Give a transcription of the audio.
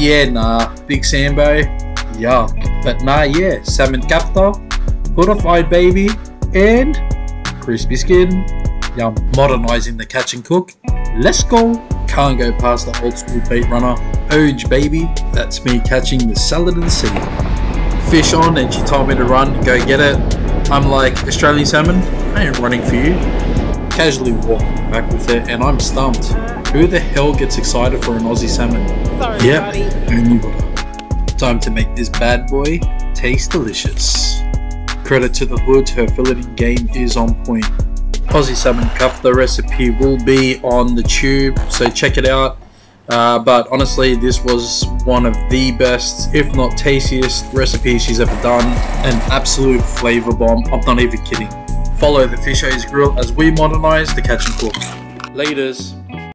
Yeah, nah, Big Sambo, yuck. But nah, yeah, salmon kafta, fortified baby, and crispy skin. Yum. Modernizing the catch and cook. Let's go. Can't go past the old school bait runner. Oge baby, that's me catching the salad in the sea. Fish on, and she told me to run, go get it. I'm like, Australian salmon, I ain't running for you. Casually walking back with it, and I'm stumped. Who the hell gets excited for an Aussie salmon? Sorry, Yep, buddy. only water. Time to make this bad boy taste delicious. Credit to Hoda, her filleting game is on point. Aussie salmon kafta, the recipe will be on the tube, so check it out. Uh, but honestly, this was one of the best, if not tastiest, recipes she's ever done. An absolute flavor bomb. I'm not even kidding. Follow the Fishos Grill as we modernize the catch and cook. Laters.